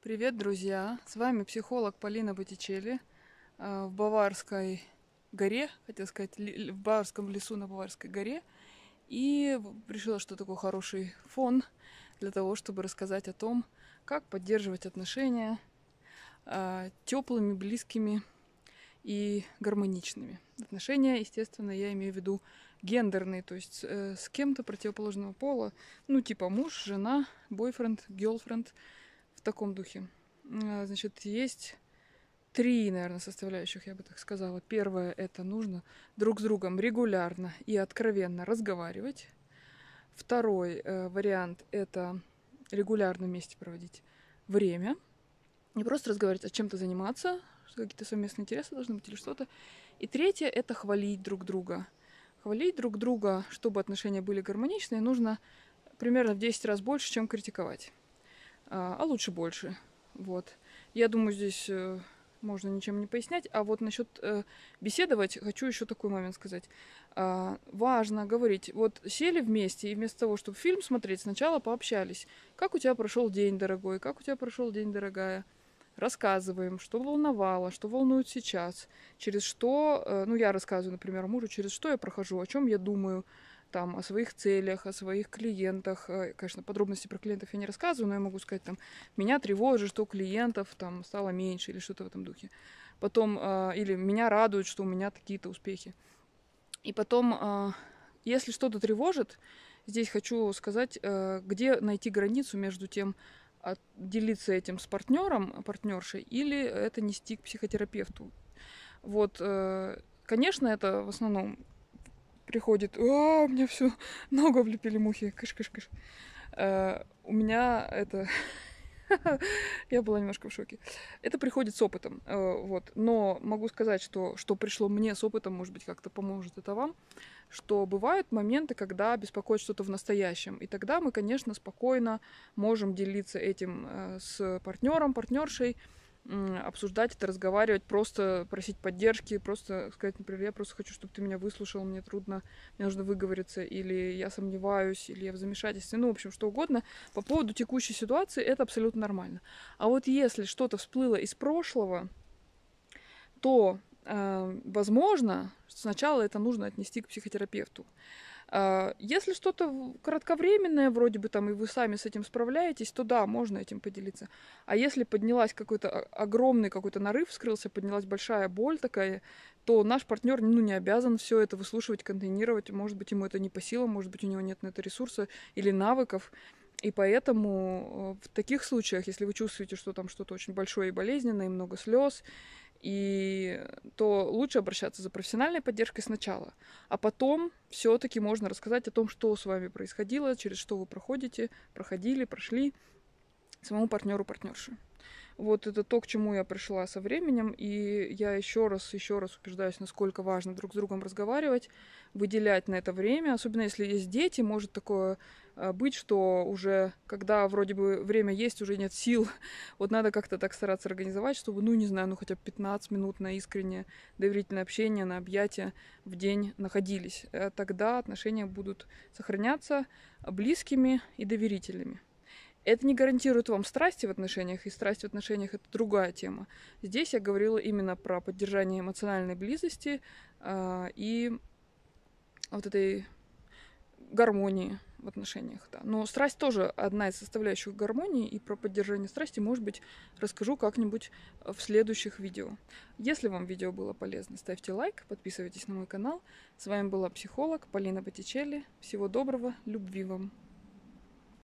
Привет, друзья! С вами психолог Полина Боттичелли э, в Баварской горе, хотел сказать, в Баварском лесу на Баварской горе. И решила, что такой хороший фон для того, чтобы рассказать о том, как поддерживать отношения э, теплыми, близкими и гармоничными. Отношения, естественно, я имею в виду гендерные, то есть э, с кем-то противоположного пола, ну типа муж, жена, бойфренд, гелфренд – в таком духе. А, значит, есть три, наверное, составляющих, я бы так сказала. Первое – это нужно друг с другом регулярно и откровенно разговаривать. Второй э, вариант – это регулярно вместе проводить время. Не просто разговаривать, а чем-то заниматься, какие-то совместные интересы должны быть или что-то. И третье – это хвалить друг друга. Хвалить друг друга, чтобы отношения были гармоничные, нужно примерно в 10 раз больше, чем критиковать. А, а лучше больше. Вот. Я думаю, здесь э, можно ничем не пояснять. А вот насчет э, беседовать, хочу еще такой момент сказать. А, важно говорить, вот сели вместе, и вместо того, чтобы фильм смотреть, сначала пообщались. Как у тебя прошел день, дорогой? Как у тебя прошел день, дорогая? Рассказываем, что волновало, что волнует сейчас, через что, э, ну, я рассказываю, например, мужу, через что я прохожу, о чем я думаю, там, о своих целях, о своих клиентах. Э, конечно, подробности про клиентов я не рассказываю, но я могу сказать, там, меня тревожит, что клиентов там стало меньше или что-то в этом духе. Потом, э, или меня радует, что у меня такие-то успехи. И потом, э, если что-то тревожит, здесь хочу сказать, где найти границу между тем, делиться этим с партнером, партнершей, или это нести к психотерапевту. Вот, конечно, это в основном приходит, а, у меня все, ногу облепили мухи, кыш-кыш-кыш. Uh, у меня это... Я была немножко в шоке. Это приходит с опытом, uh, вот. Но могу сказать, что что пришло мне с опытом, может быть, как-то поможет это вам, что бывают моменты, когда беспокоит что-то в настоящем, и тогда мы, конечно, спокойно можем делиться этим uh, с партнером, партнершей, обсуждать это, разговаривать, просто просить поддержки, просто сказать, например, я просто хочу, чтобы ты меня выслушал, мне трудно, мне нужно выговориться, или я сомневаюсь, или я в замешательстве, ну, в общем, что угодно. По поводу текущей ситуации это абсолютно нормально. А вот если что-то всплыло из прошлого, то, возможно, сначала это нужно отнести к психотерапевту. А, если что-то кратковременное, вроде бы там, и вы сами с этим справляетесь, то да, можно этим поделиться. А если поднялась какой-то огромный какой-то нарыв, вскрылся, поднялась большая боль такая, то наш партнер ну, не обязан все это выслушивать, контейнировать. Может быть, ему это не по силам, может быть, у него нет на это ресурса или навыков. И поэтому э, в таких случаях, если вы чувствуете, что там что-то очень большое и болезненное, и много слез, и то лучше обращаться за профессиональной поддержкой сначала, а потом все-таки можно рассказать о том, что с вами происходило, через что вы проходите, проходили, прошли самому партнеру партнерши. Вот это то, к чему я пришла со временем, и я еще раз, еще раз убеждаюсь, насколько важно друг с другом разговаривать, выделять на это время, особенно если есть дети, может такое а, быть, что уже, когда вроде бы время есть, уже нет сил, вот надо как-то так стараться организовать, чтобы, ну, не знаю, ну, хотя бы 15 минут на искреннее доверительное общение, на объятия в день находились. Э, тогда отношения будут сохраняться близкими и доверительными. Это не гарантирует вам страсти в отношениях, и страсть в отношениях это другая тема. Здесь я говорила именно про поддержание эмоциональной близости э, и вот этой гармонии в отношениях, да. Но страсть тоже одна из составляющих гармонии, и про поддержание страсти, может быть, расскажу как-нибудь в следующих видео. Если вам видео было полезно, ставьте лайк, подписывайтесь на мой канал. С вами была психолог Полина Боттичелли. Всего доброго, любви вам!